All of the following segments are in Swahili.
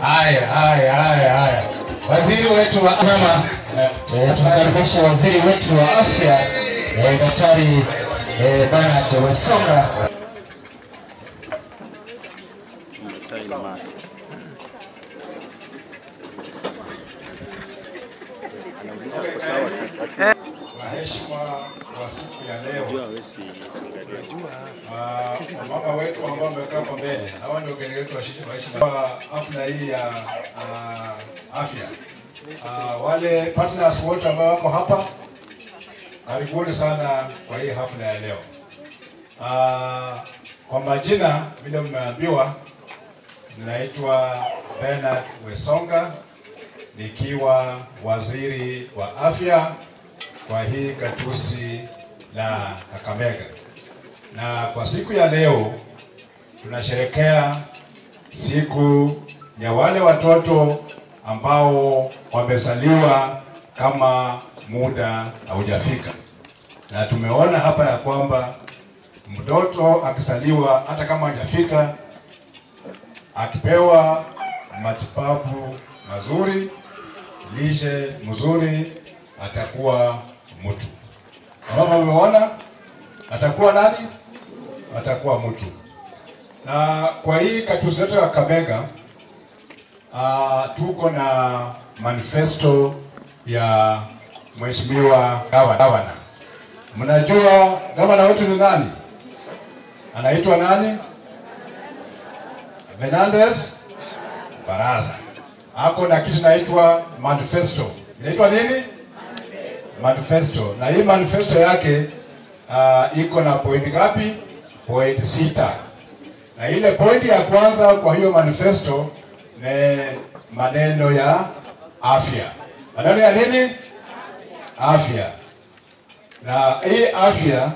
Haya, haya, haya, haya. Waziri wetu wa mama Eh, tunakaribisha waziri wetu wa afya eh, Daktari eh, Bernard Wesonga. Waheshimiwa kwa siku ya leo, mama wamama wetu ambao wamekaa hapa mbele, hawa ndio wageni wetu wa kwa hafla hii ya ah, afya. Ah, Wale partners wote ambao wako hapa, karibuni sana kwa hii hafla ya leo. Ah, Kwa majina vile mmeambiwa, ninaitwa Bernard Wesonga nikiwa waziri wa afya kwa hii gatuzi la Kakamega. Na kwa siku ya leo tunasherekea siku ya wale watoto ambao wamesaliwa kama muda haujafika, na tumeona hapa ya kwamba mtoto akisaliwa hata kama hajafika, akipewa matibabu mazuri, lishe mzuri, atakuwa mtu. Kama umeona, atakuwa nani? Atakuwa mtu. Na kwa hii katusi yetu ya Kabega uh, tuko na manifesto ya mheshimiwa gavana. Mnajua gavana wetu ni nani? Anaitwa nani? Fernandez Baraza. Ako na kitu naitwa manifesto. Inaitwa nini? Manifesto. Na hii manifesto yake uh, iko na point ngapi? Point sita. Na ile point ya kwanza kwa hiyo manifesto ni maneno ya afya. Maneno ya nini? Afya. Na hii afya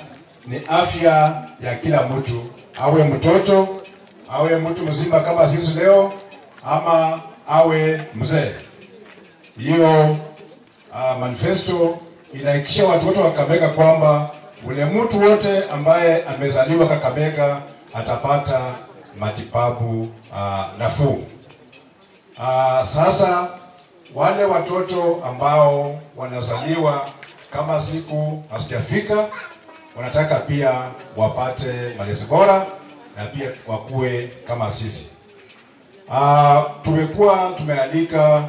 ni afya ya kila mtu, awe mtoto, awe mtu mzima kama sisi leo, ama awe mzee. Hiyo uh, manifesto inahakikisha watu wote wa Kakamega kwamba ule mtu wote ambaye amezaliwa Kakamega atapata matibabu uh, nafuu. Uh, sasa wale watoto ambao wanazaliwa kama siku hazijafika, wanataka pia wapate malezi bora na pia wakuwe kama sisi. Uh, tumekuwa tumealika